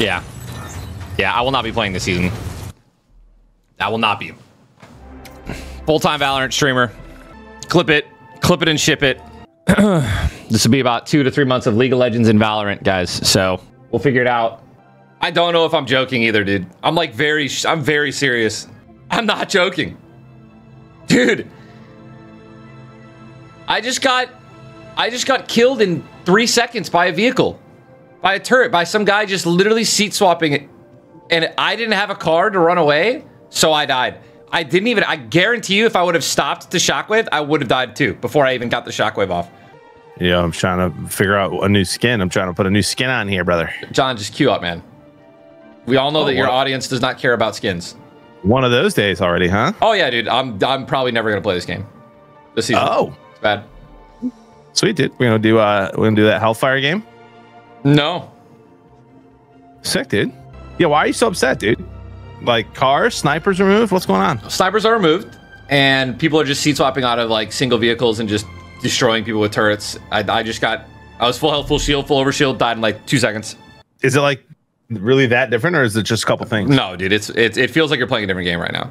Yeah. Yeah, I will not be playing this season. I will not be. Full-time Valorant streamer. Clip it. Clip it and ship it. this will be about two to three months of League of Legends and Valorant, guys. So we'll figure it out. I don't know if I'm joking either, dude. I'm like very, I'm very serious. I'm not joking. Dude. I just got, I just got killed in three seconds by a vehicle. By a turret, by some guy just literally seat swapping it. And I didn't have a car to run away, so I died. I didn't even, I guarantee you if I would have stopped the shockwave, I would have died too before I even got the shockwave off. Yeah, I'm trying to figure out a new skin. I'm trying to put a new skin on here, brother. John, just queue up, man. We all know Oh, that your what? audience does not care about skins. One of those days already, huh? Oh yeah, dude. I'm I'm probably never gonna play this game. This season. Oh, It's bad. sweet, dude. We're gonna do uh, we're gonna do that Hellfire game. No. Sick, dude. Yeah, why are you so upset, dude? Like cars, snipers removed. What's going on? Snipers are removed, and people are just seat swapping out of like single vehicles and just destroying people with turrets. I, I just got I was full health, full shield, full over shield, died in like two seconds. Is it like really that different, or is it just a couple things? No, dude, it's it, it feels like you're playing a different game right now.